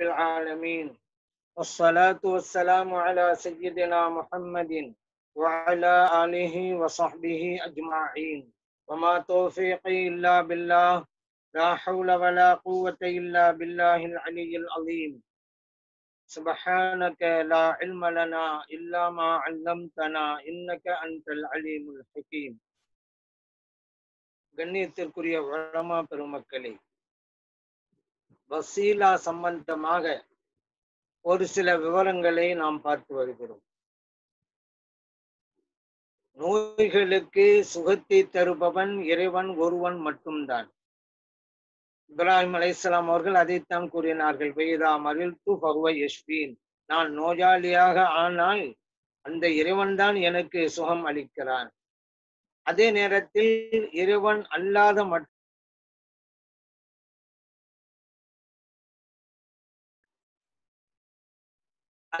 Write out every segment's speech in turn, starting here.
العالمين. والصلاة والسلام على سيدنا محمد وعلى آله وصحبه أجمعين. وما توفيقي إلا بالله لا حول ولا قوة إلا بالله العلي العظيم. سبحانك لا علم لنا إلا ما علمتنا إنك أنت العليم الحكيم. கண்ணியத்திற்குரிய வளமா برمكلي வசீலா சம்பந்தமாக ஒரு சில விவரங்களை நாம் பார்த்து வருகிறோம். நோய்களுக்கு சுகத்தை தருபவன் இறைவன் ஒருவன் மட்டும்தான். இப்ராஹிம் அலைசலாம் அவர்கள் அதைத்தான் கூறினார்கள். வெய்தா மரில் து பகுவ நான் நோயாளியாக ஆனால் அந்த இறைவன் தான் எனக்கு சுகம் அளிக்கிறான். அதே நேரத்தில் இறைவன் அல்லாத மற்ற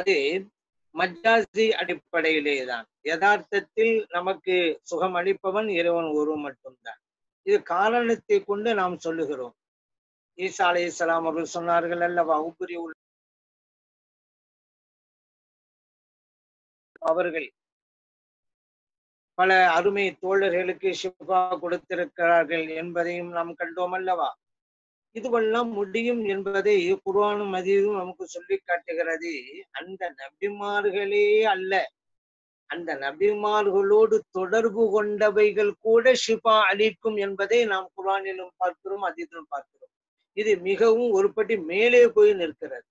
அது மஜாசி அடிப்படையிலே தான் யதார்த்தத்தில் நமக்கு சுகம் அளிப்பவன் இறைவன் ஒரு மட்டும்தான். இது காரணத்தை கொண்டு நாம் சொல்லுகிறோம். ஈசா அலை இஸ்லாம் அவர்கள் சொன்னார்கள் அல்லவா உபரி அவர்கள் பல அருமை தோழர்களுக்கு ஷிஃபா கொடுத்திருக்கிறார்கள் என்பதையும் நாம் கண்டோம் அல்லவா? இதுவெல்லாம் முடியும் என்பதை குர்வானும் மதியும் நமக்கு சொல்லி காட்டுகிறது. அந்த நபிமார்களே அல்ல. அந்த நபிமார்களோடு தொடர்பு கொண்டவைகள் கூட ஷிபா அளிக்கும் என்பதை நாம் குரானிலும் பார்க்கிறோம் அதீதிலும் பார்க்கிறோம். இது மிகவும் ஒருபடி மேலே போய் நிற்கிறது.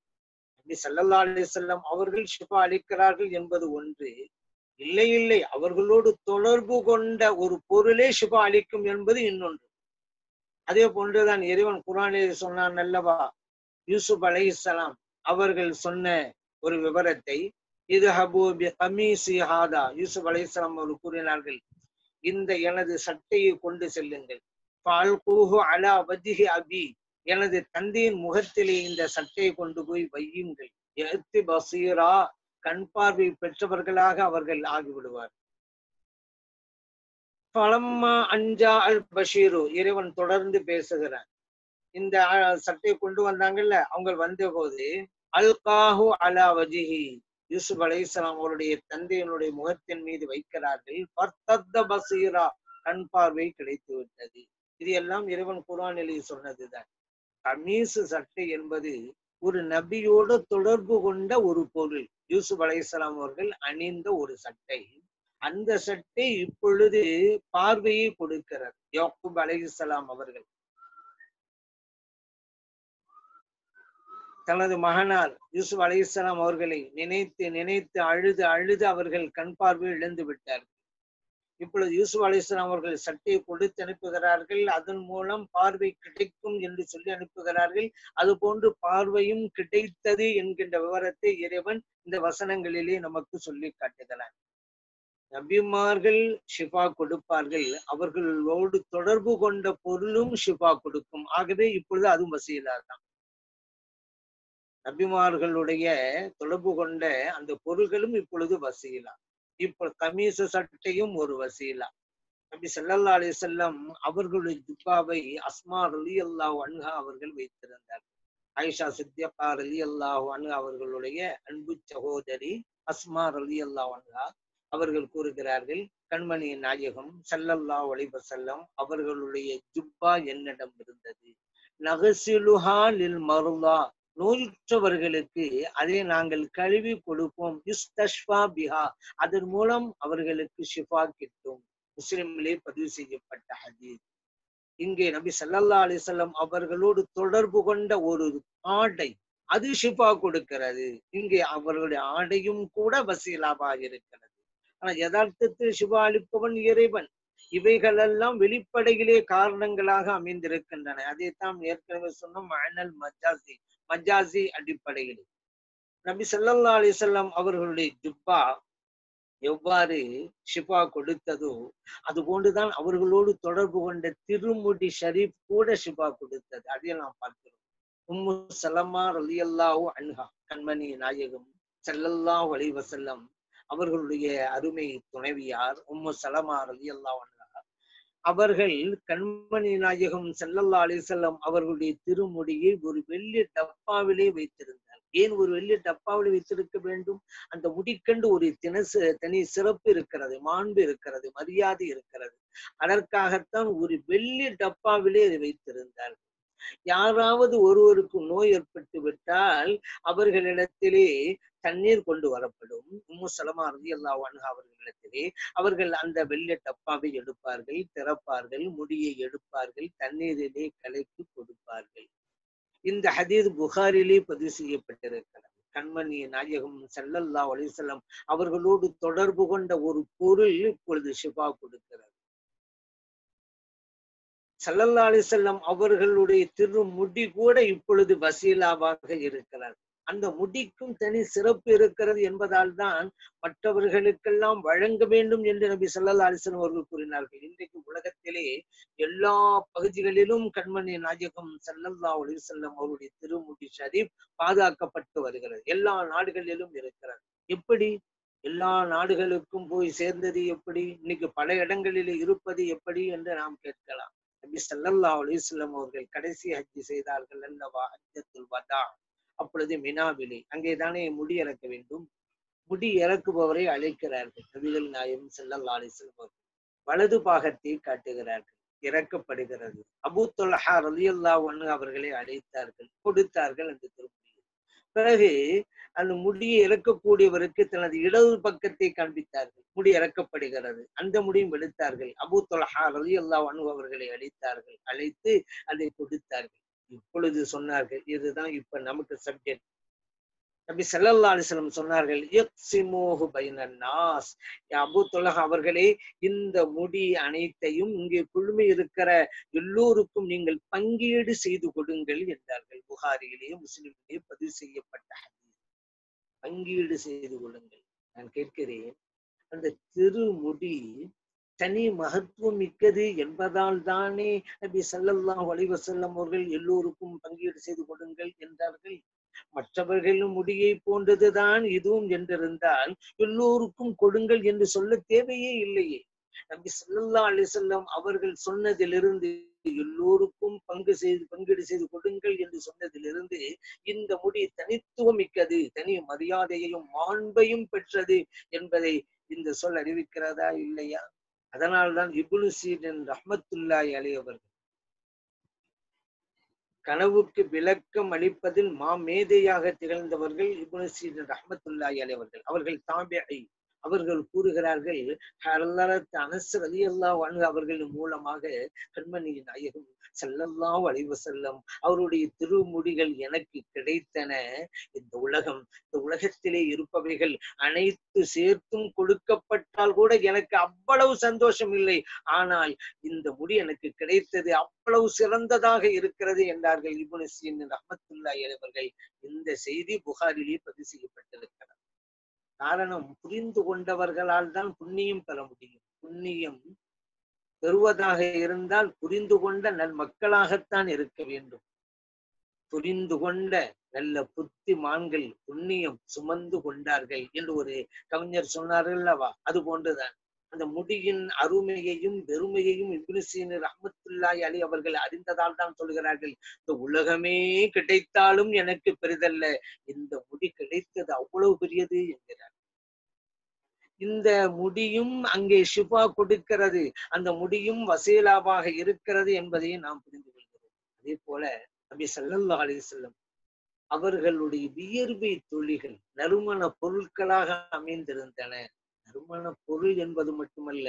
நபி ஸல்லல்லாஹு அலைஹி அவர்கள் ஷிபா அளிக்கிறார்கள் என்பது ஒன்று. இல்லை இல்லை. அவர்களோடு தொடர்பு கொண்ட ஒரு பொருளே ஷிபா அளிக்கும் என்பது இன்னொன்று. அதே போன்றுதான் இறைவன் குரானில் சொன்னான் அல்லவா? யூசுப் அலைஹிஸ்ஸலாம் அவர்கள் சொன்ன ஒரு விவரத்தை இது ஹபு கமீசி ஹாதா. யூசுப் அலைஹிஸ்ஸலாம் அவர்கள் கூறினார்கள் இந்த எனது சட்டையை கொண்டு செல்லுங்கள். ஃபால்கூஹு அலா வஜ்ஹி அபி. எனது தந்தையின் முகத்திலே இந்த சட்டையை கொண்டு போய் வையுங்கள். எத்தி பசீரா கண் பார்வை பெற்றவர்களாக அவர்கள் ஆகிவிடுவார் பலம்மா அஞ்சா அல் பஷீரு இறைவன் தொடர்ந்து பேசுகிறான் இந்த சட்டையை கொண்டு வந்தாங்கல்ல அவங்க வந்த போது அல் காஹு அலா வஜிஹி யூசுப் அலைஹிஸ்லாம் அவருடைய தந்தையினுடைய முகத்தின் மீது வைக்கிறார்கள். பர்த்தத்த பசீரா கண் பார்வை கிடைத்து விட்டது. இது எல்லாம் இறைவன் குரானிலே சொன்னதுதான். கமீசு சட்டை என்பது ஒரு நபியோடு தொடர்பு கொண்ட ஒரு பொருள். யூசுப் அலைஹிஸ்லாம் அவர்கள் அணிந்த ஒரு சட்டை. அந்த சட்டை இப்பொழுது பார்வையை கொடுக்கிறார் யாக்கூப் அலைஹிஸ்லாம் அவர்கள். தனது மகனார் யூசுப் அலைஹிஸ்லாம் அவர்களை நினைத்து நினைத்து அழுது அழுது அவர்கள் கண் பார்வை இழந்து விட்டார்கள். இப்பொழுது யூசுப் அலிஸ்லாம் அவர்கள் சட்டையை கொடுத்து அனுப்புகிறார்கள். அதன் மூலம் பார்வை கிடைக்கும் என்று சொல்லி அனுப்புகிறார்கள். அது போன்று பார்வையும் கிடைத்தது என்கின்ற விவரத்தை இறைவன் இந்த வசனங்களிலே நமக்கு சொல்லி காட்டுகிறான். நபிமார்கள் ஷிஃபா கொடுப்பார்கள். அவர்களோடு தொடர்பு கொண்ட பொருளும் ஷிஃபா கொடுக்கும். ஆகவே இப்பொழுது அதுவும் வசீலா தான் நபிமார்களுடைய தொடர்பு கொண்ட அந்த பொருள்களும் இப்பொழுது வசீலா இப்ப கமீச சட்டையும் ஒரு வசீலா நபி சல்லா அலி செல்லம் அவர்களுடைய துப்பாவை அஸ்மா அலி அல்லாஹ் அன்ஹா அவர்கள் வைத்திருந்தார் ஆயிஷா சித்தியப்பா அலி அல்லாஹ் அன்ஹா அவர்களுடைய அன்பு சகோதரி அஸ்மா அலி அல்லாஹ் அன்ஹா அவர்கள் கூறுகிறார்கள் கண்மணி நாயகம் சல்லல்லா ஒளிப செல்லம் அவர்களுடைய ஜுப்பா என்னிடம் இருந்தது. நகசிலுஹா லில் நோயுற்றவர்களுக்கு அதை நாங்கள் கழுவி கொடுப்போம். யுஸ்தஷ்வா பிஹா. அதன் மூலம் அவர்களுக்கு ஷிஃபா கிட்டும். முஸ்லிமிலே பதிவு செய்யப்பட்ட ஹதீஸ். இங்கே நபி சல்லல்லா அலிசல்லம் அவர்களோடு தொடர்பு கொண்ட ஒரு ஆடை அது ஷிஃபா கொடுக்கிறது. இங்கே அவர்களுடைய ஆடையும் கூட வசீலாவாக இருக்கிறது. ஆனா யதார்த்தத்தில் ஷிஃபா அளிப்பவன் இறைவன். இவைகளெல்லாம் வெளிப்படையிலே காரணங்களாக அமைந்திருக்கின்றன. அதைத்தான் ஏற்கனவே சொன்னோம் அனல் மஜாசி மஜாசி அடிப்படையில். நபி சல்லல்லா அலிசல்லாம் அவர்களுடைய ஜுப்பா எவ்வாறு ஷிஃபா கொடுத்ததோ அது போன்றுதான் அவர்களோடு தொடர்பு கொண்ட திருமுடி ஷரீப் கூட ஷிஃபா கொடுத்தது. அதையும் நாம் பார்க்கிறோம். உம்மு சலமா ரலியல்லாஹு அன்ஹா கண்மணி நாயகம் செல்லல்லா அலைஹி அவர்களுடைய அருமை துணைவியார் உம்மு சலமா ரதி அன்ஹா. அவர்கள் கண்மணி நாயகம் செல்லல்லா அலிசல்லம் அவர்களுடைய திருமுடியை ஒரு வெள்ளி டப்பாவிலே வைத்திருந்தார். ஏன் ஒரு வெள்ளி டப்பாவிலே வைத்திருக்க வேண்டும்? அந்த முடிக்கண்டு ஒரு தினசு தனி சிறப்பு இருக்கிறது மாண்பு இருக்கிறது மரியாதை இருக்கிறது. அதற்காகத்தான் ஒரு வெள்ளி டப்பாவிலே அதை வைத்திருந்தார். யாராவது ஒருவருக்கு நோய் ஏற்பட்டு விட்டால் அவர்களிடத்திலே தண்ணீர் கொண்டு வரப்படும். உம்மு சலமா ரதி அல்லா அவர்களிடத்திலே அவர்கள் அந்த வெள்ளை டப்பாவை எடுப்பார்கள் திறப்பார்கள் முடியை எடுப்பார்கள் தண்ணீரிலே கலக்கி கொடுப்பார்கள். இந்த ஹதீர் புகாரிலே பதிவு செய்யப்பட்டிருக்கிறது. கண்மணி நாயகம் சல்லல்லா அலிசல்லம் அவர்களோடு தொடர்பு கொண்ட ஒரு பொருள் இப்பொழுது சிவா கொடுக்கிறது. சல்லல்லா அலிசல்லம் அவர்களுடைய திருமுடி கூட இப்பொழுது வசீலாவாக இருக்கிறார். அந்த முடிக்கும் தனி சிறப்பு இருக்கிறது என்பதால் தான் மற்றவர்களுக்கெல்லாம் வழங்க வேண்டும் என்று நபி சல்லா அலிசன் அவர்கள் கூறினார்கள். இன்றைக்கு உலகத்திலே எல்லா பகுதிகளிலும் கண்மணி நாயகம் சல்லல்லா அலிசல்லம் அவருடைய திருமுடி ஷரீப் பாதுகாக்கப்பட்டு வருகிறது. எல்லா நாடுகளிலும் இருக்கிறது. எப்படி? எல்லா நாடுகளுக்கும் போய் சேர்ந்தது எப்படி? இன்னைக்கு பல இடங்களிலே இருப்பது எப்படி என்று நாம் கேட்கலாம். நபி சல்லல்லா அலிஸ்லாம் அவர்கள் கடைசி ஹஜ்ஜி செய்தார்கள் அல்லவா? ஹஜ்ஜத்துல் வதா. அப்பொழுது மினாவிலே அங்கேதானே முடி இறக்க வேண்டும்? முடி இறக்குபவரை அழைக்கிறார்கள். நபிகள் நாயம் செல்லல் அலிஸ்லாம் வலது பாகத்தை காட்டுகிறார்கள் இறக்கப்படுகிறது. அபு தொல்ஹா ரலியல்லா ஒன்று அவர்களை அழைத்தார்கள் கொடுத்தார்கள் என்று திருமுடியை பிறகு அந்த முடியை இறக்கக்கூடியவருக்கு தனது இடது பக்கத்தை காண்பித்தார்கள் முடி இறக்கப்படுகிறது. அந்த முடியும் எடுத்தார்கள். அபு தொல்ஹா ரலியல்லா ஒன்று அவர்களை அழைத்தார்கள் அழைத்து அதை கொடுத்தார்கள். இப்பொழுது சொன்னார்கள் இதுதான் இப்ப நமக்கு சப்ஜெக்ட் நபி சல்லல்லா அலிஸ்லம் சொன்னார்கள் அபு தொலஹா அவர்களே இந்த முடி அனைத்தையும் இங்கே குழுமி இருக்கிற எல்லோருக்கும் நீங்கள் பங்கீடு செய்து கொடுங்கள் என்றார்கள். புகாரியிலேயே முஸ்லிமிலேயே பதிவு செய்யப்பட்ட பங்கீடு செய்து கொள்ளுங்கள். நான் கேட்கிறேன் அந்த திருமுடி தனி மகத்துவம் மிக்கது என்பதால் தானே நபி சல்லல்லாஹ் அலைவசல்லம் அவர்கள் எல்லோருக்கும் பங்கீடு செய்து கொடுங்கள் என்றார்கள். மற்றவர்களும் முடியை போன்றதுதான் இதுவும் என்றிருந்தால் எல்லோருக்கும் கொடுங்கள் என்று சொல்ல தேவையே இல்லையே. நபி சல்லல்லா அலிசல்லம் அவர்கள் சொன்னதிலிருந்து எல்லோருக்கும் பங்கு செய்து பங்கீடு செய்து கொடுங்கள் என்று சொன்னதிலிருந்து இந்த முடி தனித்துவம் மிக்கது தனி மரியாதையையும் மாண்பையும் பெற்றது என்பதை இந்த சொல் அறிவிக்கிறதா இல்லையா? அதனால்தான் இபுனு சீடன் ரஹ்மத்துல்லாய் அலையவர்கள் கனவுக்கு விளக்கம் அளிப்பதில் மாமேதையாக திகழ்ந்தவர்கள் இபுனு சீடன் ரஹ்மத்துல்லாய் அவர்கள். அவர்கள் தாபியை அவர்கள் கூறுகிறார்கள் ஹரலரத் அனஸ் அலி அல்லா அவர்களின் மூலமாக கண்மணி நாயகம் செல்லல்லா வளைவு செல்லம் அவருடைய திருமுடிகள் எனக்கு கிடைத்தன. இந்த உலகம் இந்த உலகத்திலே இருப்பவைகள் அனைத்து சேர்த்தும் கொடுக்கப்பட்டால் கூட எனக்கு அவ்வளவு சந்தோஷம் இல்லை. ஆனால் இந்த முடி எனக்கு கிடைத்தது அவ்வளவு சிறந்ததாக இருக்கிறது என்றார்கள் இபுன் சீன் அவர்கள். இந்த செய்தி புகாரிலே பதிவு செய்யப்பட்டிருக்கிறார் காரணம் புரிந்து கொண்டவர்களால் தான் புண்ணியம் பெற முடியும். புண்ணியம் பெறுவதாக இருந்தால் புரிந்து கொண்ட நல் மக்களாகத்தான் இருக்க வேண்டும். புரிந்து கொண்ட நல்ல புத்திமான்கள் புண்ணியம் சுமந்து கொண்டார்கள் என்று ஒரு கவிஞர் சொன்னார்கள் அல்லவா? அது போன்றுதான். அந்த முடியின் அருமையையும் பெருமையையும் இப்னுசீன் ரஹமத்துல்லாய் அலி அவர்கள் அறிந்ததால் தான் சொல்கிறார்கள் இந்த உலகமே கிடைத்தாலும் எனக்கு பெரிதல்ல இந்த முடி கிடைத்தது அவ்வளவு பெரியது என்கிறார். இந்த முடியும் அங்கே ஷிபா கொடுக்கிறது அந்த முடியும் வசீலாவாக இருக்கிறது என்பதை நாம் புரிந்து கொள்கிறோம். அதே போல நபி சல்லா அலி செல்லம் அவர்களுடைய வியர்வை துளிகள் நறுமண பொருட்களாக அமைந்திருந்தன. நறுமண பொருள் என்பது மட்டுமல்ல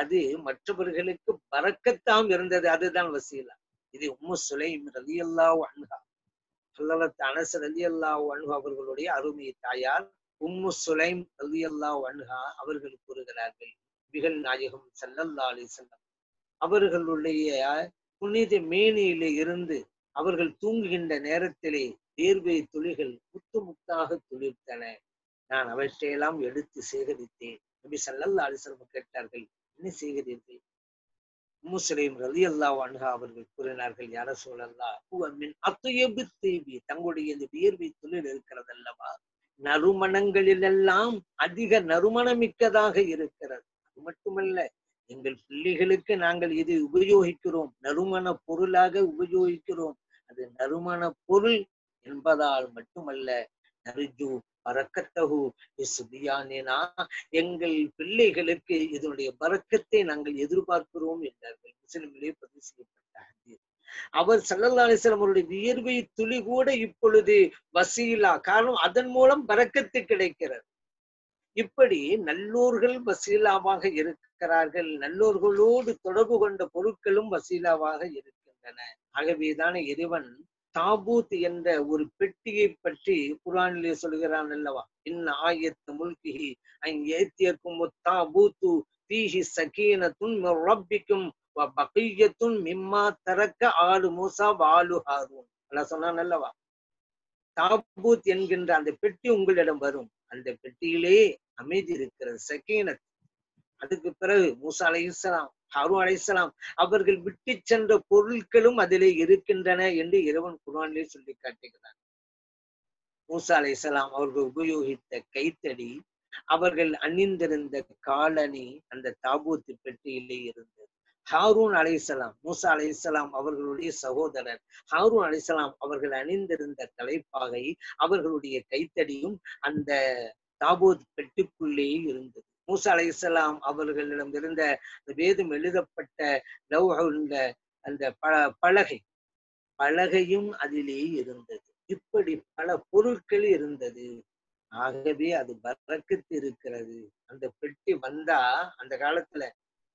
அது மற்றவர்களுக்கு பறக்கத்தாம் இருந்தது. அதுதான் வசீலா. இது உம்மு சுலைம் ரதி அல்லா அன்ஹா. அல்லவத் அனஸ் ரதி அல்லா அன்ஹா அவர்களுடைய அருமை தாயார் உம்மு சுலைம் ரதி அல்லா அன்ஹா அவர்கள் கூறுகிறார்கள். பிகல் நாயகம் சல்லல்லா அலி செல்லம் அவர்களுடைய புனித மேனியிலே இருந்து அவர்கள் தூங்குகின்ற நேரத்திலே வேர்வை துளிகள் முத்து முத்தாக துளிர்த்தன. நான் அவற்றையெல்லாம் எடுத்து சேகரித்தேன். நபி சல்லல்லா அலிஸ்லம் கேட்டார்கள் என்ன செய்கிறீர்கள்? முஸ்லிம் ரலி அல்லா அன்ஹா அவர்கள் கூறினார்கள் யார சூழல்லா மின் அத்துயபு தேவி தங்களுடைய இந்த வியர்வை தொழில் இருக்கிறது அல்லவா நறுமணங்களிலெல்லாம் அதிக நறுமணமிக்கதாக இருக்கிறது. அது மட்டுமல்ல எங்கள் பிள்ளைகளுக்கு நாங்கள் இதை உபயோகிக்கிறோம். நறுமண பொருளாக உபயோகிக்கிறோம். அது நறுமண பொருள் என்பதால் மட்டுமல்ல நரிஜு பறக்கத்தகு. சுபியானேனா எங்கள் பிள்ளைகளுக்கு இதனுடைய பறக்கத்தை நாங்கள் எதிர்பார்க்கிறோம் என்றார்கள். முஸ்லிமிலே பதிவு செய்யப்பட்ட ஹதீஸ். அவர் சல்லல்லா அலிஸ்லாம் அவருடைய வியர்வை துளி கூட இப்பொழுது வசீலா காரணம் அதன் மூலம் பறக்கத்து கிடைக்கிறது. இப்படி நல்லோர்கள் வசீலாவாக இருக்கிறார்கள். நல்லோர்களோடு தொடர்பு கொண்ட பொருட்களும் வசீலாவாக இருக்கின்றன. ஆகவேதான இறைவன் தாபூத் என்ற ஒரு பெட்டியை பற்றி குரானிலே சொல்கிறான் அல்லவா? இன்ன ஆயத்து முல்கிஹி ஏத்தியக்கும் தாபூத்து தீஹி சகீனத்தும் மிர் ரப்பிக்கும் வ மிம்மா தரக்க ஆளு மூசா வாலு ஹாரூன். அல்லாஹ் சொன்னான் அல்லவா? தாபூத் என்கின்ற அந்த பெட்டி உங்களிடம் வரும். அந்த பெட்டியிலே அமைதி இருக்கிறது சகீனத். அதுக்கு பிறகு மூசா அலைஹிஸ்ஸலாம் ஹாரூன் அலைசலாம் அவர்கள் விட்டு சென்ற பொருட்களும் அதிலே இருக்கின்றன என்று இறைவன் குரானிலே சொல்லி காட்டுகிறார் மூசா அலைசலாம் அவர்கள் உபயோகித்த கைத்தடி அவர்கள் அணிந்திருந்த காலனி அந்த தாபூத்து பெட்டியிலே இருந்தது. ஹாரூன் அலைசலாம் மூசா அலைசலாம் அவர்களுடைய சகோதரர். ஹாரூன் அலைசலாம் அவர்கள் அணிந்திருந்த தலைப்பாகை அவர்களுடைய கைத்தடியும் அந்த தாபூத் பெட்டிக்குள்ளேயே இருந்தது. மூசா அலைஹிஸ்ஸலாம் அவர்களிடம் இருந்த வேதம் எழுதப்பட்ட லவ்ஹுல்ல அந்த பலகை பலகையும் அதிலே இருந்தது. இப்படி பல பொருட்கள் இருந்தது. ஆகவே அது பறக்கத்து இருக்கிறது. அந்த பெட்டி வந்தா அந்த காலத்துல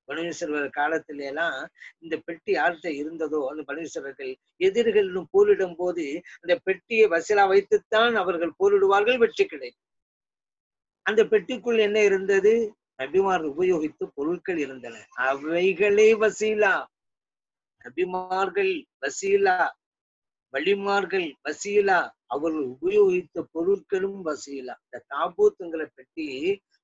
பனீஸ்வரர் காலத்துல எல்லாம் இந்த பெட்டி யார்கிட்ட இருந்ததோ அந்த பனீஸ்வரர்கள் எதிரிகளும் போரிடும் போது அந்த பெட்டியை வசிலா வைத்துத்தான் அவர்கள் போரிடுவார்கள் வெற்றி கிடைக்கும். அந்த பெட்டிக்குள் என்ன இருந்தது? நபிமார் உபயோகித்த பொருட்கள் இருந்தன. அவைகளே வசீலா. நபிமார்கள் வசீலா. வழிமார்கள் வசீலா. அவர்கள் உபயோகித்த பொருட்களும் வசீலா. இந்த தாபூத்துங்கிற பெட்டி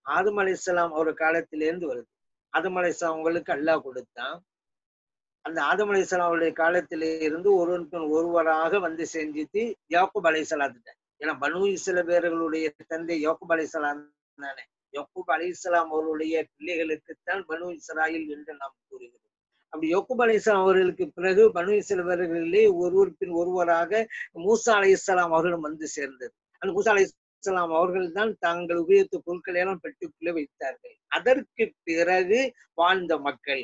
ஆதம் அலைசலாம் அவர் காலத்திலேருந்து வருது. ஆதம் அலைசலாம் அவங்களுக்கு அல்லாஹ் கொடுத்தான். அந்த ஆதம் அலைசலாம் அவருடைய காலத்திலே இருந்து ஒருவன் ஒருவராக வந்து செஞ்சுட்டு யாக்கூப் அலைசலாத்துட்ட ஏன்னா பனு பேர்களுடைய தந்தை யாக்கூப் அலைசலாம் தானே. யாக்கூப் அலைசலாம் அவருடைய பிள்ளைகளுக்குத்தான் பனு இஸ்ராயில் என்று நாம் கூறுகிறோம். அப்படி யோக்குப் அலிஸ்லாம் அவர்களுக்கு பிறகு பனு இஸ்லவர்களிலே ஒருவர் பின் ஒருவராக மூசா அலி இஸ்லாம் அவர்களும் வந்து சேர்ந்தது. அந்த மூசா அலி இஸ்லாம் அவர்கள் தான் தாங்கள் உபயோகித்த பொருட்களை எல்லாம் பெட்டிக்குள்ளே வைத்தார்கள். அதற்கு பிறகு வாழ்ந்த மக்கள்.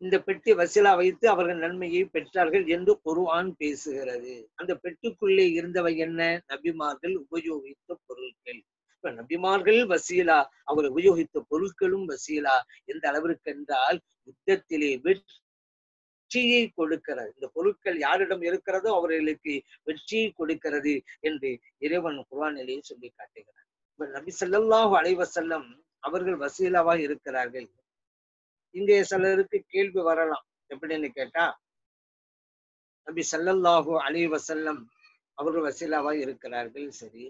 இந்த பெட்டி வசீலா வைத்து அவர்கள் நன்மையை பெற்றார்கள் என்று குருவான் பேசுகிறது. அந்த பெட்டுக்குள்ளே இருந்தவை என்ன? நபிமார்கள் உபயோகித்த பொருட்கள். இப்ப நபிமார்கள் வசீலா அவர் உபயோகித்த பொருட்களும் வசீலா. எந்த அளவிற்கு என்றால் யுத்தத்திலே வெற்றியை கொடுக்கிறது. இந்த பொருட்கள் யாரிடம் இருக்கிறதோ அவர்களுக்கு வெற்றியை கொடுக்கிறது என்று இறைவன் குர்வானிலேயே சொல்லி காட்டுகிறார். இப்ப நபி ஸல்லல்லாஹு அலைவசல்லம் அவர்கள் வசீலாவா இருக்கிறார்கள். இங்கே சிலருக்கு கேள்வி வரலாம். எப்படின்னு கேட்டா நபி சல்லல்லாஹு அலி வசல்லம் அவர்கள் வசீலாவா இருக்கிறார்கள் சரி.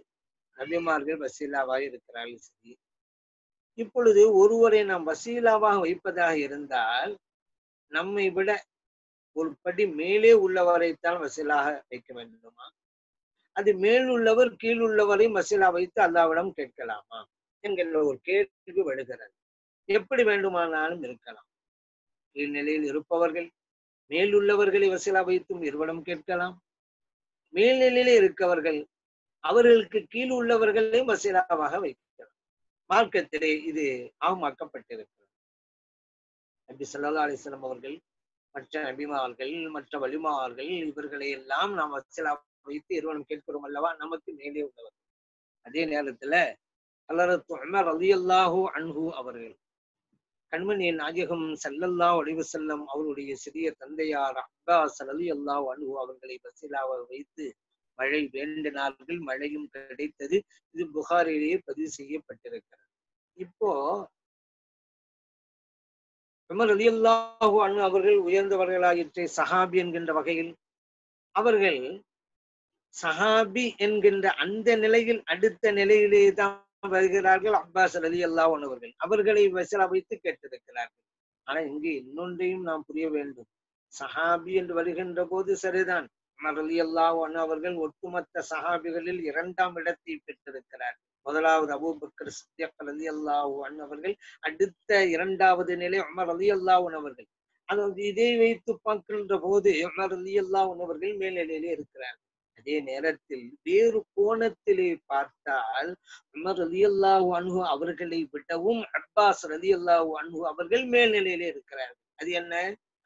நபிமார்கள் வசீலாவா இருக்கிறார்கள் சரி. இப்பொழுது ஒருவரை நாம் வசீலாவாக வைப்பதாக இருந்தால் நம்மை விட ஒரு படி மேலே உள்ளவரைத்தான் வசீலாக வைக்க வேண்டுமா? அது மேலுள்ளவர் கீழுள்ளவரையும் கீழ் உள்ளவரையும் வசீலா வைத்து அல்லாவிடம் கேட்கலாமா? என்கின்ற ஒரு கேள்வி வருகிறது. எப்படி வேண்டுமானாலும் இருக்கலாம். கீழ்நிலையில் இருப்பவர்கள் மேலுள்ளவர்களை வசீலா வைத்தும் இருவரும் கேட்கலாம். மேல்நிலையிலே இருக்கவர்கள் அவர்களுக்கு கீழ் உள்ளவர்களையும் வசீலாவாக வைக்கிறார் மார்க்கத்திலே இது ஆகமாக்கப்பட்டிருக்கிறது நபி சல்லா அலிஸ்லாம் அவர்கள் மற்ற நபிமார்கள் மற்ற வலிமார்கள் இவர்களை எல்லாம் நாம் வசீலா வைத்து நிறுவனம் கேட்கிறோம் அல்லவா? நமக்கு மேலே உள்ளவர்கள். அதே நேரத்துல அல்லரத்து உமர் ரலியல்லாஹு அன்ஹு அவர்கள் கண்மணியின் நாயகம் சல்லல்லாஹு ஒளிவு செல்லம் அவருடைய சிறிய தந்தையார் அப்பாஸ் அலி அல்லா அனுகு அவர்களை வசீலாக வைத்து மழை வேண்டினார்கள் மழையும் கிடைத்தது. இது புகாரிலேயே பதிவு செய்யப்பட்டிருக்கிறது. இப்போ உமர் அலி அல்லாஹு அனு அவர்கள் உயர்ந்தவர்களாயிற்று சஹாபி என்கின்ற வகையில் அவர்கள் சஹாபி என்கின்ற அந்த நிலையில் அடுத்த நிலையிலே தான் வருகிறார்கள் அப்பாஸ் ரலி அல்லாஹ் அவர்கள் அவர்களை வசல வைத்து கேட்டிருக்கிறார்கள். ஆனா இங்கு இன்னொன்றையும் நாம் புரிய வேண்டும். சஹாபி என்று வருகின்ற போது சரிதான். உமர் ரலியல்லாஹு அன்ஹு அவர்கள் ஒட்டுமொத்த சஹாபிகளில் இரண்டாம் இடத்தை பெற்றிருக்கிறார் முதலாவது அபூபக்கர் சித்திக் ரலியல்லாஹு அன்ஹு அவர்கள் அடுத்த இரண்டாவது நிலை உமர் அலி அன்ஹு அவர்கள். அதாவது இதை வைத்து பார்க்கின்ற போது உமர் அலி அன்ஹு அவர்கள் மேல்நிலையிலே இருக்கிறார் அதே நேரத்தில் வேறு கோணத்திலே பார்த்தால் உமர் ரலியல்லாஹு அன்ஹு அவர்களை விடவும் அப்பாஸ் ரதியல்லாஹு அன்ஹு அவர்கள் மேல்நிலையிலே இருக்கிறார். அது என்ன?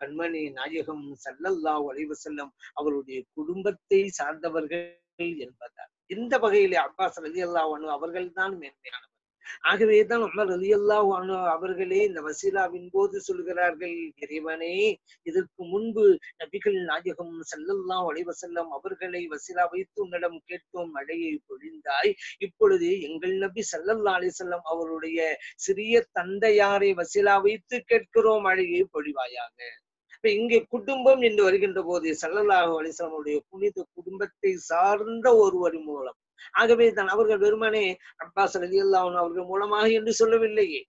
கண்மணி நாயகம் சல்லல்லா அலைஹி வஸல்லம் அவருடைய குடும்பத்தை சார்ந்தவர்கள் என்பதால். இந்த வகையிலே அப்பாஸ் ரதியல்லாஹு அன்ஹு அவர்கள் தான் மேன்மையானவர் ஆகவேதான் உமர் அலி அல்லாஹ் அவர்களே இந்த வசீலாவின் போது சொல்கிறார்கள் இறைவனே இதற்கு முன்பு நபிகள் நாயகம் செல்லல்லா அலைஹி அவர்களை வசீலா வைத்து உன்னிடம் கேட்டோம் மழையை பொழிந்தாய். இப்பொழுது எங்கள் நபி செல்லல்லா அலைஹி அவருடைய சிறிய தந்தையாரை வசீலா வைத்து கேட்கிறோம் மழையை பொழிவாயாக. இப்ப இங்கே குடும்பம் என்று வருகின்ற போது ஸல்லல்லாஹு அலைஹி புனித குடும்பத்தை சார்ந்த ஒருவர் மூலம் ஆகவே தான் அவர்கள் வெறுமனே அப்பாஸ் ரலியல்லாஹு அவர்கள் மூலமாக என்று சொல்லவில்லையே.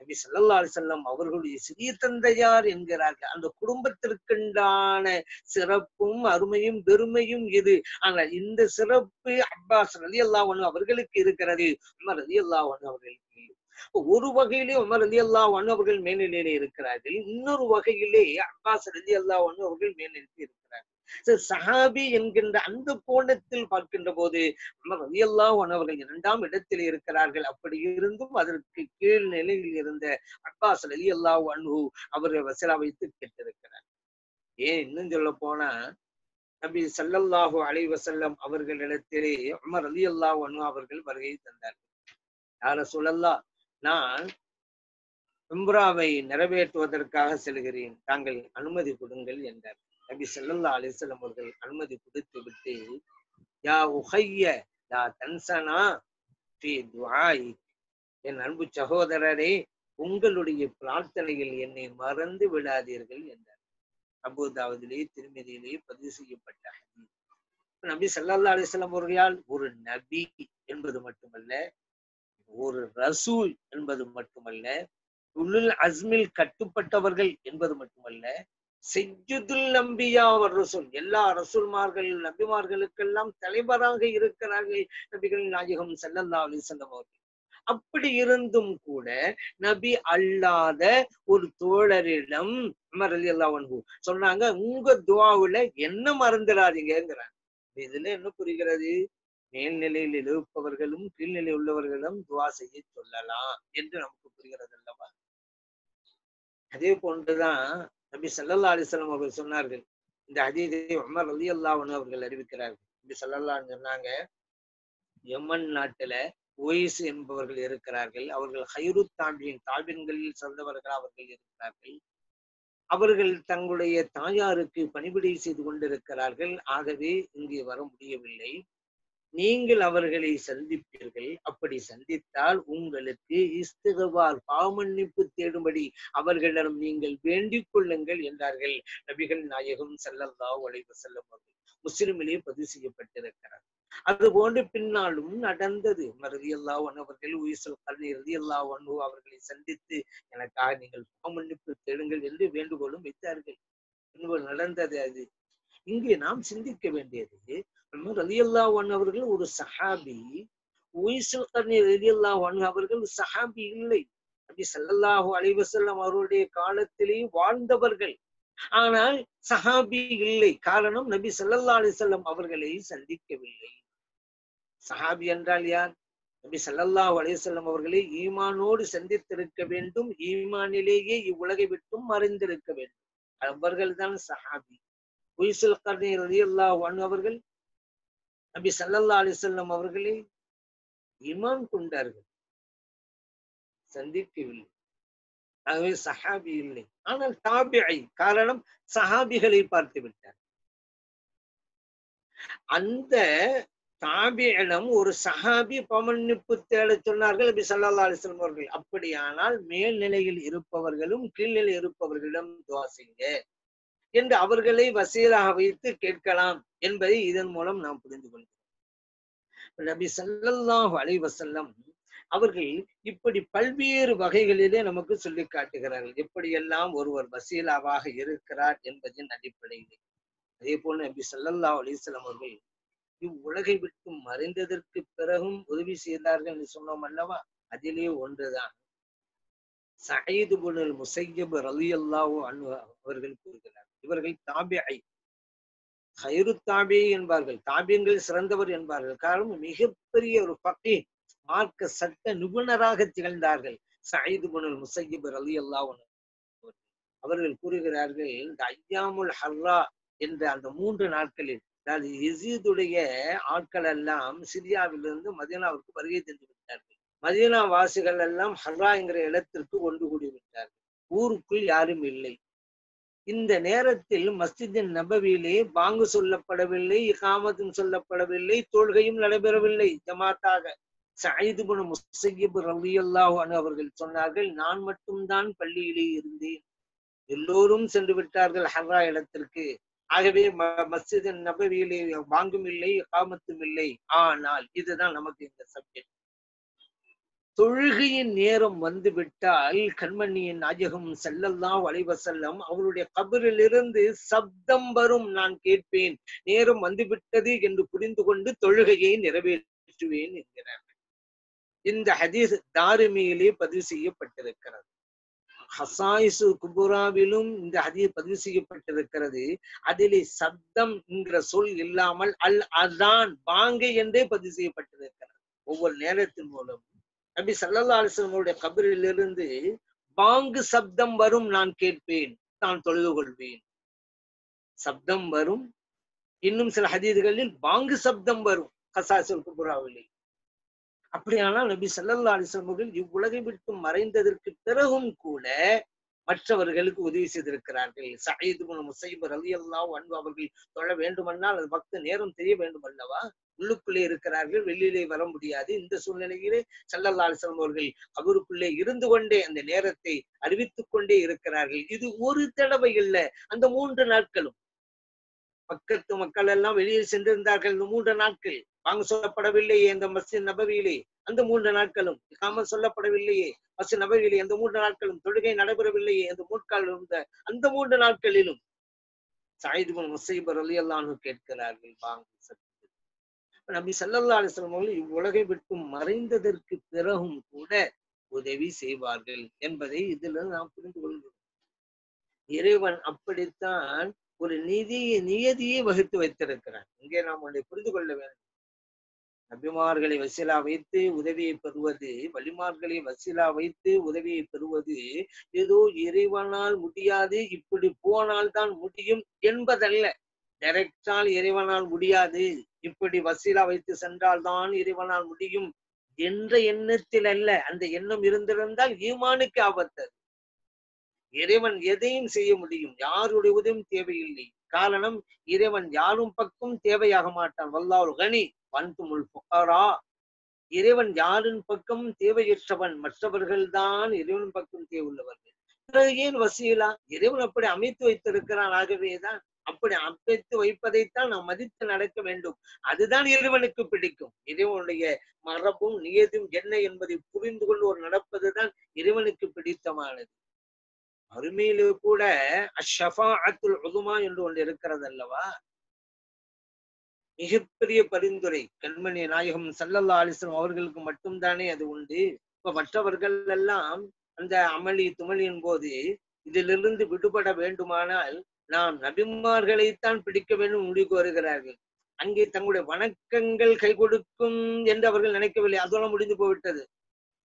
நபி ஸல்லல்லாஹு செல்லம் அவர்களுடைய சிறிய தந்தையார் என்கிறார்கள்? அந்த குடும்பத்திற்குண்டான சிறப்பும் அருமையும் பெருமையும் இது ஆனால் இந்த சிறப்பு அப்பாஸ் ரலியல்லாஹு அன்ஹு அவர்களுக்கு இருக்கிறது. உமர் ரலியல்லாஹு அன்ஹு அவர்களுக்கு. ஒரு வகையிலே உமர் ரலியல்லாஹு அன்ஹு அவர்கள் மேல்நிலையில இருக்கிறார்கள். இன்னொரு வகையிலே அப்பாஸ் ரலியல்லாஹு அன்ஹு அவர்கள் மேல்நிலையில் இருக்கிறார்கள். சஹாபி என்கின்ற அந்த கோணத்தில் பார்க்கின்ற போது அமர் ரலியல்லாஹு அவர்கள் இரண்டாம் இடத்தில் இருக்கிறார்கள். அப்படி இருந்தும் அதற்கு கீழ் நிலையில் இருந்த அப்பாஸ் ரலியல்லாஹு அன்ஹு அவர்கள் வசலா வைத்து கேட்டிருக்கிறார். ஏன் இன்னும் சொல்ல போனா நபி சல்லல்லாஹு அலைஹி வஸல்லம் அவர்களிடத்திலே உமர் அலியல்லாவு அனு அவர்கள் வருகை தந்தார்கள். யார சொல்லல்லா நான் உம்ராவை நிறைவேற்றுவதற்காக செல்கிறேன். தாங்கள் அனுமதி கொடுங்கள் என்றார். நபி செல்லல்லா அலிசல்லம் அவர்கள் அனுமதி கொடுத்து விட்டு யா உஹைய யா தன்சனா என் அன்பு சகோதரரே உங்களுடைய பிரார்த்தனையில் என்னை மறந்து விடாதீர்கள் என்றார். அபுதாவதிலே திருமதியிலே பதிவு செய்யப்பட்ட நபி சல்லா அலிஸ்லாம் அவர்களால் ஒரு நபி என்பது மட்டுமல்ல ஒரு ரசூல் என்பது மட்டுமல்ல உள்ளுல் அஸ்மில் கட்டுப்பட்டவர்கள் என்பது மட்டுமல்ல செஜ்ஜுதுல் நம்பியா அவர் ரசூல். எல்லா ரசூல்மார்கள் நபிமார்களுக்கெல்லாம் தலைவராக இருக்கிறார்கள். நபிகள் நாயகம் ஸல்லல்லாஹு அலைஹி அவர்கள். அப்படி இருந்தும் கூட நபி அல்லாத ஒரு தோழரிடம் அமர் அலி அன்ஹு சொன்னாங்க உங்க துவாவுல என்ன மறந்துடாதீங்கிறாங்க இதுல என்ன புரிகிறது? மேல்நிலையில் எழுப்பவர்களும் கீழ்நிலை உள்ளவர்களும் துவா செய்ய சொல்லலாம் என்று நமக்கு புரிகிறது அல்லவா? அதே போன்றுதான் நபி சல்லல்லா அலிஸ்லாம் அவர்கள் சொன்னார்கள். இந்த ஹதீஸை உமர் அலி அன்ஹு அவர்கள் அறிவிக்கிறார்கள். நபி சல்லல்லான்னு சொன்னாங்க யமன் நாட்டுல ஒய்ஸ் என்பவர்கள் இருக்கிறார்கள். அவர்கள் ஹைரு தாண்டியின் தாபின்களில் சிறந்தவர்கள் அவர்கள் இருக்கிறார்கள். அவர்கள் தங்களுடைய தாயாருக்கு பணிவிடை செய்து கொண்டிருக்கிறார்கள். ஆகவே இங்கே வர முடியவில்லை. நீங்கள் அவர்களை சந்திப்பீர்கள். அப்படி சந்தித்தால் உங்களுக்கு இஸ்திகபார் பாவமன்னிப்பு தேடும்படி அவர்களிடம் நீங்கள் வேண்டிக் கொள்ளுங்கள் என்றார்கள். நபிகள் நாயகம் செல்லல்லா உழைப்பு செல்லும் அவர்கள் முஸ்லிமிலே பதிவு செய்யப்பட்டிருக்கிறார். அதுபோன்று பின்னாலும் நடந்தது. ரலியல்லாஹு அன்ஹு அவர்கள் உயிசல் கல்வி ரலியல்லாஹு ஒன்று அவர்களை சந்தித்து எனக்காக நீங்கள் பாவமன்னிப்பு தேடுங்கள் என்று வேண்டுகோளும் வைத்தார்கள். நடந்தது அது. இங்கே நாம் சிந்திக்க வேண்டியது ரலியல்லாஹு அன்ஹு அவர்கள் ஒரு சஹாபி. உயிசுல் கர்ணி ரலியல்லாஹு அன்ஹு அவர்கள் சஹாபி இல்லை. நபி ஸல்லல்லாஹு அலைவசல்லம் அவருடைய காலத்திலே வாழ்ந்தவர்கள். ஆனால் சஹாபி இல்லை. காரணம் நபி சல்லல்லா அலிசல்லம் அவர்களை சந்திக்கவில்லை. சஹாபி என்றால் யார்? நபி சல்லல்லாஹு அலிசல்லம் அவர்களை ஈமானோடு சந்தித்திருக்க வேண்டும். ஈமானிலேயே இவ்வுலகை விட்டும் மறைந்திருக்க வேண்டும். அவர்கள் தான் சஹாபி உயிசுல் கர்ணி ரலியல்லாஹு அன்ஹு அவர்கள் நபி ஸல்லல்லாஹு அலிசல்லம் அவர்களே இமாம் கொண்டார்கள். சந்திக்கவில்லை. ஆகவே சஹாபி இல்லை. ஆனால் தாபிஐ காரணம் சஹாபிகளை பார்த்து விட்டார். அந்த தாபியிடம் ஒரு சஹாபி பமன்னிப்பு தேட சொன்னார்கள் நபி சல்லா அலிஸ்லம் அவர்கள். அப்படியானால் மேல்நிலையில் இருப்பவர்களும் கீழ்நிலை இருப்பவர்களிடம் துவா செய்ய என்று அவர்களை வசீலாக வைத்து கேட்கலாம் என்பதை இதன் மூலம் நாம் புரிந்து கொள்கிறோம். நபி ஸல்லல்லாஹு அலைவசல்லம் அவர்கள் இப்படி பல்வேறு வகைகளிலே நமக்கு சொல்லி காட்டுகிறார்கள். எப்படியெல்லாம் ஒருவர் வசீலாவாக இருக்கிறார் என்பதின் அடிப்படையிலே. அதே போல நபி சல்லல்லா அலிஸ்லாம் அவர்கள் இவ்வுலகை விட்டு மறைந்ததற்கு பிறகும் உதவி செய்தார்கள் என்று சொன்னோம் அல்லவா? அதிலே ஒன்றுதான். சயீது புனல் முசையப் ரலியல்லாஹு அவர்கள் கூறுகிறார். இவர்கள் தாபியை ஹைரு தாபி என்பார்கள். தாபியங்கள் சிறந்தவர் என்பார்கள். காரணம் மிகப்பெரிய ஒரு பக்தி மார்க்க சட்ட நிபுணராக திகழ்ந்தார்கள். சயீது முனல் முசையிபர் அலி அல்லா அவர்கள் கூறுகிறார்கள் இந்த ஐயாமுல் ஹர்ரா என்ற அந்த மூன்று நாட்களில் அதாவது எசீதுடைய ஆட்கள் எல்லாம் சிரியாவிலிருந்து மதீனாவிற்கு வருகை தந்து விட்டார்கள். மதீனா வாசிகள் எல்லாம் ஹர்ரா என்கிற இடத்திற்கு ஒன்று கூடி விட்டார்கள். ஊருக்குள் யாரும் இல்லை. இந்த நேரத்தில் மஸ்ஜிதின் நபவியிலே பாங்கு சொல்லப்படவில்லை இகாமத்தும் சொல்லப்படவில்லை தொழுகையும் நடைபெறவில்லை. ஜமாத்தாக சயீது முசையப் ரவியல்லாஹு அனு அவர்கள் சொன்னார்கள் நான் மட்டும்தான் பள்ளியிலே இருந்தேன். எல்லோரும் சென்று விட்டார்கள் ஹர்ரா இடத்திற்கு. ஆகவே ம- மஸ்ஜிதின் நபவியிலே வாங்கும் இல்லை இகாமத்தும் இல்லை. ஆனால் இதுதான் நமக்கு இந்த சப்ஜெக்ட் தொழுகையின் நேரம் வந்துவிட்டால் கண்மணியின் நாயகம் செல்லல்லாம் வலைவசல்லம் அவருடைய கபரிலிருந்து சப்தம் வரும் நான் கேட்பேன். நேரம் வந்துவிட்டது என்று புரிந்து கொண்டு தொழுகையை நிறைவேற்றுவேன் என்கிறார். இந்த ஹதீஸ் தாரிமியிலே பதிவு செய்யப்பட்டிருக்கிறது. ஹசாயிசு குபுராவிலும் இந்த ஹதீஸ் பதிவு செய்யப்பட்டிருக்கிறது. அதிலே சப்தம் என்கிற சொல் இல்லாமல் அல் அதான் பாங்கை என்றே பதிவு செய்யப்பட்டிருக்கிறது. ஒவ்வொரு நேரத்தின் மூலம் நபி சல்லா அலிஸ்லமுடைய கபிரிலிருந்து பாங்கு சப்தம் வரும் நான் கேட்பேன் நான் தொழுது கொள்வேன். சப்தம் வரும். இன்னும் சில ஹதீதுகளில் பாங்கு சப்தம் வரும். ஹசாசுல் குபுராவிலே. அப்படியானால் நபி சல்லல்லா அலிஸ்லமுகள் இவ்வுலகை விட்டு மறைந்ததற்கு பிறகும் கூட மற்றவர்களுக்கு உதவி செய்திருக்கிறார்கள். சயீது முசைபர் அலி அல்லாஹ் அன்பு அவர்கள் தொழ வேண்டுமென்றால் அது பக்த நேரம் தெரிய வேண்டும் அல்லவா உள்ளுக்குள்ளே இருக்கிறார்கள் வெளியிலே வர முடியாது. இந்த சூழ்நிலையிலே சல்லல்லா அவர்கள் அவருக்குள்ளே இருந்து கொண்டே அந்த நேரத்தை அறிவித்துக் கொண்டே இருக்கிறார்கள். இது ஒரு தடவை இல்லை அந்த மூன்று நாட்களும். பக்கத்து மக்கள் எல்லாம் வெளியே சென்றிருந்தார்கள் இந்த மூன்று நாட்கள். வாங்க சொல்லப்படவில்லையே இந்த மஸ்ஜித் நபவியிலே அந்த மூன்று நாட்களும். இல்லாமல் சொல்லப்படவில்லையே மஸ்ஜித் நபவியிலே அந்த மூன்று நாட்களும். தொழுகை நடைபெறவில்லையே அந்த மூட்கால் இருந்த அந்த மூன்று நாட்களிலும். சாயிது முசைபர் அலி அல்லாஹ் கேட்கிறார்கள் வாங்க நபி சல்லல்லா அலைஹி அவர்கள் இவ்வுலகை விட்டு மறைந்ததற்கு பிறகும் கூட உதவி செய்வார்கள் என்பதை இதுல நாம் புரிந்து கொள்கிறோம். இறைவன் அப்படித்தான் ஒரு நிதியை நியதியை வகுத்து வைத்திருக்கிறான். இங்கே நாம் ஒன்றை புரிந்து கொள்ள வேண்டும். நபிமார்களை வசீலா வைத்து உதவியை பெறுவது வலிமார்களை வசீலா வைத்து உதவியை பெறுவது ஏதோ இறைவனால் முடியாது இப்படி போனால் தான் முடியும் என்பதல்ல. டைரக்டால் இறைவனால் முடியாது. இப்படி வசீலா வைத்து சென்றால் தான் இறைவனால் முடியும் என்ற எண்ணத்தில் அல்ல. அந்த எண்ணம் இருந்திருந்தால் ஈமானுக்கு ஆபத்து. இறைவன் எதையும் செய்ய முடியும். யாருடைய உதவியும் தேவையில்லை. காரணம் இறைவன் யாரும் பக்கம் தேவையாக மாட்டான். வல்லால் கனி வந்து புகாரா இறைவன் யாரின் பக்கம் தேவையற்றவன். மற்றவர்கள் தான் இறைவன் பக்கம் தேவையுள்ளவர்கள். பிறகு ஏன் வசீலா? இறைவன் அப்படி அமைத்து வைத்திருக்கிறான். ஆகவேதான் அப்படி அமைத்து வைப்பதைத்தான் நாம் மதித்து நடக்க வேண்டும். அதுதான் இறைவனுக்கு பிடிக்கும். இறைவனுடைய மரபும் நியதும் என்ன என்பதை புரிந்து கொண்டு ஒரு நடப்பதுதான் இறைவனுக்கு பிடித்தமானது. அருமையிலே கூட அஷஃபாஅத்துல் உதுமா என்று ஒன்று இருக்கிறது அல்லவா மிகப்பெரிய பரிந்துரை. கண்மணி நாயகம் சல்லல்லா அலிஸ்லாம் அவர்களுக்கு மட்டும்தானே அது உண்டு. இப்ப மற்றவர்கள் எல்லாம் அந்த அமளி துமளியின் போது இதிலிருந்து விடுபட வேண்டுமானால் நாம் நபிமார்களைத்தான் பிடிக்க வேண்டும் முடிவுக்கு வருகிறார்கள். அங்கே தங்களுடைய வணக்கங்கள் கை கொடுக்கும் என்று அவர்கள் நினைக்கவில்லை. அதெல்லாம் முடிந்து போய்விட்டது.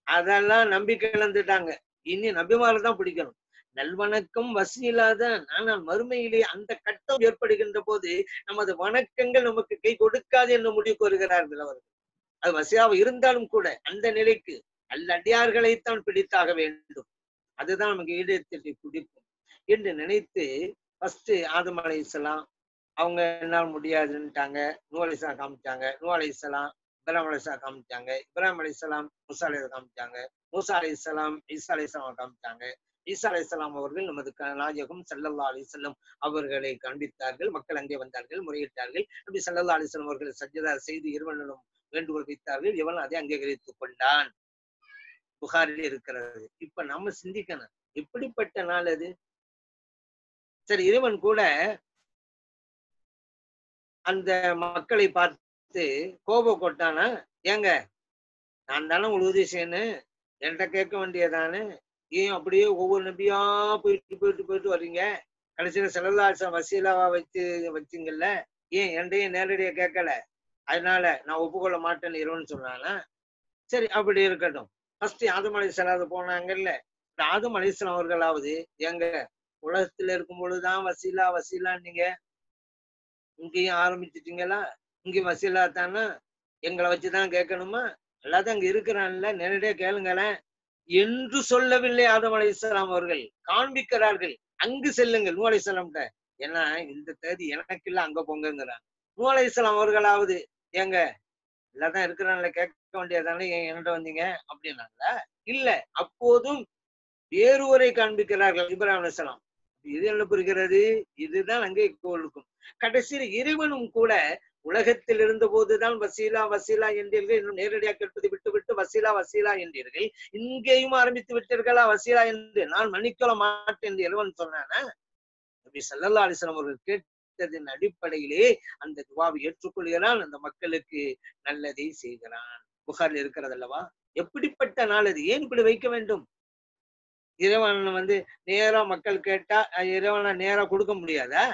அதெல்லாம் நம்பிக்கை இழந்துட்டாங்க இனி நபிமாரை தான் பிடிக்கணும். நல்வணக்கம் வசீலாதான் ஆனால் மறுமையிலே அந்த கட்டம் ஏற்படுகின்ற போது நமது வணக்கங்கள் நமக்கு கை கொடுக்காது என்று முடிவுக்கு வருகிறார்கள் அவர்கள். அது வசியாக இருந்தாலும் கூட அந்த நிலைக்கு அல்லடியார்களைத்தான் பிடித்தாக வேண்டும். அதுதான் நமக்கு ஈடேற்றத்தை பிடிக்கும். என்று நினைத்து ஃபர்ஸ்ட் ஆதம் அலை அவங்க என்னால் முடியாதுன்ட்டாங்க நூ அலிஸ்லாம் காமிச்சாங்க. நூ அலிஸ்லாம் இப்ராஹிம் அலிஸ்லாம் காமிச்சாங்க. இப்ராஹிம் அலிஸ்லாம் முசா அலி காமிச்சாங்க. மூசா அலி இஸ்லாம் ஈசா அலி காமிச்சாங்க. ஈசா அலி அவர்கள் நமது நாயகம் சல்லல்லா அலிசல்லம் அவர்களை கண்டித்தார்கள். மக்கள் அங்கே வந்தார்கள் முறையிட்டார்கள். அப்படி சல்லல்லா அலிசல்லம் அவர்கள் சஜ்ஜதா செய்து இறைவனிடம் வேண்டுகோள் வைத்தார்கள் இவன் அதை அங்கீகரித்துக் கொண்டான்? புகாரில் இருக்கிறது. இப்ப நம்ம சிந்திக்கணும். எப்படிப்பட்ட நாள் அது? சரி இறைவன் கூட அந்த மக்களை பார்த்து கோபம் கொட்டானா? ஏங்க நான் தானே உங்களுக்கு உதவி செய்யணும் என்கிட்ட கேட்க வேண்டியதானே? ஏன் அப்படியே ஒவ்வொரு நம்பியா போயிட்டு போயிட்டு போயிட்டு வர்றீங்க? கடைசியில செலவாசம் வசீலாவா வச்சு வச்சிங்கல்ல? ஏன் என்கிட்டயும் நேரடியா கேட்கல? அதனால நான் ஒப்புக்கொள்ள மாட்டேன்னு இருவன்னு சொன்னானா சரி அப்படி இருக்கட்டும். ஃபர்ஸ்ட் ஆதம் அலிஸ்லாம் போனாங்கல்ல. இந்த ஆதம் அலிஸ்லாம் அவர்களாவது எங்க உலகத்துல இருக்கும் பொழுதுதான் வசீலா வசீலா நீங்க இங்கேயும் ஆரம்பிச்சிட்டீங்களா? இங்கேயும் வசீலா தானா? எங்களை வச்சுதான் கேட்கணுமா? அல்லாத அங்க இருக்கிறான்ல நேரடியா கேளுங்களேன். என்று சொல்லவில்லை ஆதம் அலிஸ்லாம் அவர்கள். காண்பிக்கிறார்கள். அங்கு செல்லுங்கள் நூ அலிஸ்லாம்கிட்ட ஏன்னா இந்த தேதி எனக்கு இல்ல அங்க போங்கிறான் நூ அலிஸ்லாம் அவர்களாவது ஏங்க இல்லதான் இருக்கிறான்ல கேட்க வேண்டியதானே ஏன் என்கிட்ட வந்தீங்க? அப்படின்னாங்களா? இல்ல அப்போதும் வேறொரை காண்பிக்கிறார்கள் இப்ராஹிம் அலிஸ்லாம் இது என்ன புரிகிறது? இதுதான் அங்கே கொடுக்கும். கடைசியில் இறைவனும் கூட உலகத்தில் இருந்த போதுதான் வசீலா வசீலா என்றீர்கள். இன்னும் நேரடியாக கேட்பதை விட்டு விட்டு வசீலா வசீலா என்றீர்கள். இங்கேயும் ஆரம்பித்து விட்டீர்களா வசீலா என்று நான் மன்னிக்கொள்ள மாட்டேன் என்று இறைவன் சொன்னானா? அப்படி சல்லல்லா அலிஸ்லாம் அவர்கள் கேட்டதின் அடிப்படையிலே அந்த துவாவை ஏற்றுக்கொள்கிறான். அந்த மக்களுக்கு நல்லதை செய்கிறான். புகாரில் இருக்கிறது அல்லவா? எப்படிப்பட்ட நாள் அது? ஏன் இப்படி வைக்க வேண்டும்? இறைவன் வந்து நேரா மக்கள் கேட்டா இறைவனை நேரா கொடுக்க முடியாதா?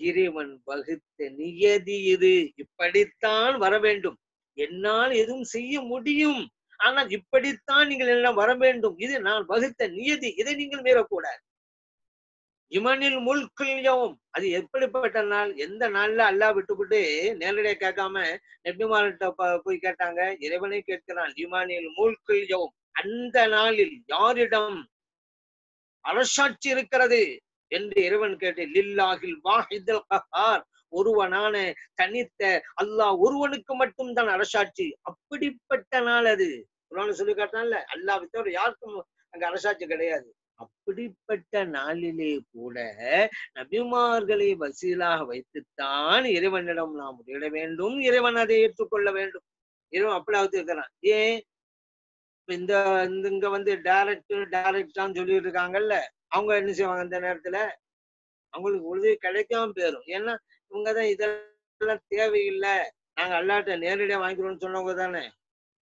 இறைவன் வகுத்த நியதி இது. இப்படித்தான் வர வேண்டும். என்னால் எதுவும் செய்ய முடியும். ஆனால் இப்படித்தான் நீங்கள் எல்லாம் வர வேண்டும். இது நான் வகுத்த நியதி. இதை நீங்கள் மீறக்கூடாது. இமனில் முல்குல்யவும் அது எப்படிப்பட்ட நாள்? எந்த நாள்ல அல்லா விட்டுவிட்டு நேரடியா கேட்காம நெபிமார்கிட்ட போய் கேட்டாங்க? இறைவனை கேட்கிறான் இமானில் முல்குல்யவும் அந்த நாளில் யாரிடம் அரசாட்சி இருக்கிறது என்று இறைவன் கேட்டு லில்லாஹில் வாஹிதல் கஹார். ஒருவனான தனித்த அல்லாஹ் ஒருவனுக்கு மட்டும் தான் அரசாட்சி அப்படிப்பட்ட நாள் அது. குரான் சொல்லி காட்டினால அல்லாஹ் தவிர யாருக்கும் அங்க அரசாட்சி கிடையாது. அப்படிப்பட்ட நாளிலே கூட நபிமார்களை வசீலாக வைத்துத்தான் இறைவனிடம் நாம் முறையிட வேண்டும். இறைவன் அதை ஏற்றுக்கொள்ள வேண்டும். இறைவன் அப்படியாவது இருக்கிறான் ஏன்? இந்த இந்த- இங்க வந்து டைரக்ட் டைரக்டான்னு சொல்லிட்டு இருக்காங்கல்ல அவங்க என்ன செய்வாங்க அந்த நேரத்துல? அவங்களுக்கு உறுதி கிடைக்காம போயிடும் ஏன்னா இவங்கதான் இதெல்லாம் தேவையில்லை. நாங்க அல்லாட்ட நேரடியா வாங்கிக்கிறோம்னு சொன்னவங்க தானே.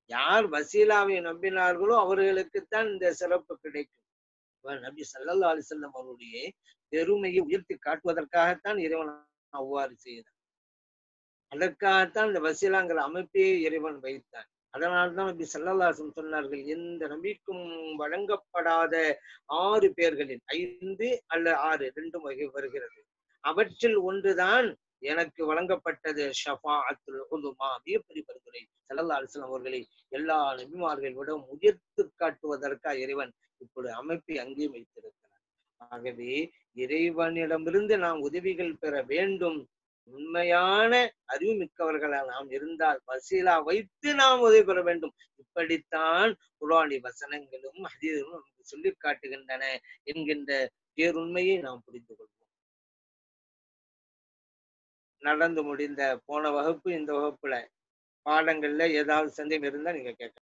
யார் வசீலாவை நம்பினார்களோ அவர்களுக்குத்தான் இந்த சிறப்பு கிடைக்கும். நபி சல்லா அலைஹி வஸல்லம் அவருடைய பெருமையை உயர்த்தி காட்டுவதற்காகத்தான் இறைவன் அவ்வாறு செய்தான் அதற்காகத்தான் இந்த வசீலாங்கிற அமைப்பையே இறைவன் வைத்தான் அதனால்தான் நபி ஸல்லல்லாஹு சொன்னார்கள் எந்த நபிக்கும் வழங்கப்படாத ஆறு பேர்களில் ஐந்து அல்ல ஆறு ரெண்டும் வகை வருகிறது. அவற்றில் ஒன்றுதான் எனக்கு வழங்கப்பட்டது ஷஃபாஅத்துல் உலுமா மிகப்பெரிய பரிந்துரை ஸல்லல்லாஹு அலுவலம் அவர்களை எல்லா நபிமார்கள் விட உயர்த்து காட்டுவதற்காக இறைவன் இப்பொழுது அமைப்பை அங்கேயும் வைத்திருக்கிறார் ஆகவே இறைவனிடமிருந்து நாம் உதவிகள் பெற வேண்டும். உண்மையான அறிவு மிக்கவர்களாக நாம் இருந்தால் வசீலா வைத்து நாம் உதவி பெற வேண்டும். இப்படித்தான் குரானி வசனங்களும் ஹதீஸும் நமக்கு சொல்லி காட்டுகின்றன என்கின்ற பேருண்மையை நாம் புரிந்து கொள்வோம் நடந்து முடிந்த போன வகுப்பு இந்த வகுப்புல பாடங்கள்ல ஏதாவது சந்தேகம் இருந்தா நீங்க கேட்க